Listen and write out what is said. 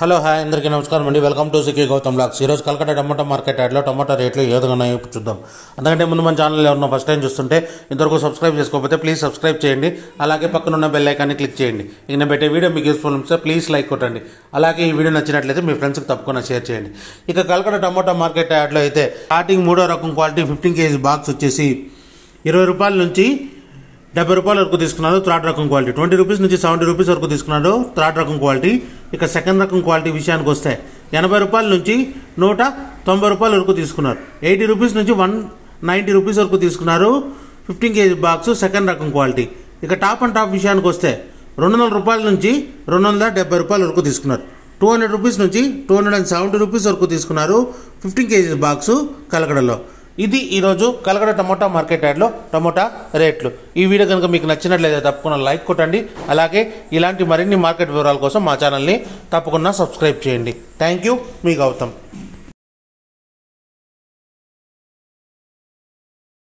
Hello hi అందరికీ నమస్కారం అండి. Welcome to C K Gautam blogs. ఈరోజు కలకట్ట టమాటా మార్కెట్ యాడ్లో టమాటా రేట్లు ఏ విధంగా ఉన్నాయో చూద్దాం. అందుకంటే ముందు మన ఛానల్ ఎవరన్నా ఫస్ట్ టైం చూస్తుంటే ఇంతవరకు సబ్స్క్రైబ్ చేసుకోకపోతే ప్లీజ్ సబ్స్క్రైబ్ చేయండి. అలాగే పక్కన ఉన్న బెల్ ఐకాన్ని క్లిక్ చేయండి. ఇక నేను పెట్టే వీడియో మీకు యూస్ఫుల్ ఉంటే ప్లీజ్ లైక్ కొట్టండి. అలాగే ఈ వీడియో నచ్చినట్లయితే మీ ఫ్రెండ్స్కి తప్పకుండా షేర్ చేయండి. ఇక కలకట్ట టమాటా మార్కెట్ యాడ్లో అయితే స్టార్టింగ్ మూడో రకం క్వాలిటీ ఫిఫ్టీన్ కేజీ బాక్స్ వచ్చేసి ఇరవై రూపాయల నుంచి డెబ్బై రూపాయల వరకు తీసుకున్నారు థర్డ్ రకం క్వాలిటీ. ట్వంటీ రూపీస్ నుంచి సెవెంటీ రూపీస్ వరకు తీసుకున్నారు థర్డ్ రకం క్వాలిటీ. ఇక సెకండ్ రకం క్వాలిటీ విషయానికి వస్తే ఎనభై రూపాయల నుంచి నూట తొంభై రూపాయల వరకు తీసుకున్నారు. ఎయిటీ రూపీస్ నుంచి వన్ నైంటీ రూపీస్ వరకు తీసుకున్నారు. ఫిఫ్టీన్ కేజీ బాక్స్ సెకండ్ రకం క్వాలిటీ. ఇక టాప్ అండ్ టాప్ విషయానికి వస్తే రెండు వందల రూపాయల నుంచి రెండు వందల డెబ్బై రూపాయల వరకు తీసుకున్నారు. టూ హండ్రెడ్ రూపీస్ నుంచి two hundred and seventy rupees వరకు తీసుకున్నారు ఫిఫ్టీన్ కేజీస్ బాక్సు కలకడలో. ఇది ఈరోజు కలగడ టమోటా మార్కెట్ యార్డ్లో టమోటా రేట్లు. ఈ వీడియో కనుక మీకు నచ్చినట్లయితే తప్పకుండా లైక్ కొట్టండి. అలాగే ఇలాంటి మరిన్ని మార్కెట్ వివరాల కోసం మా ఛానల్ని తప్పకుండా సబ్స్క్రైబ్ చేయండి. Thank you. మీ గౌతమ్.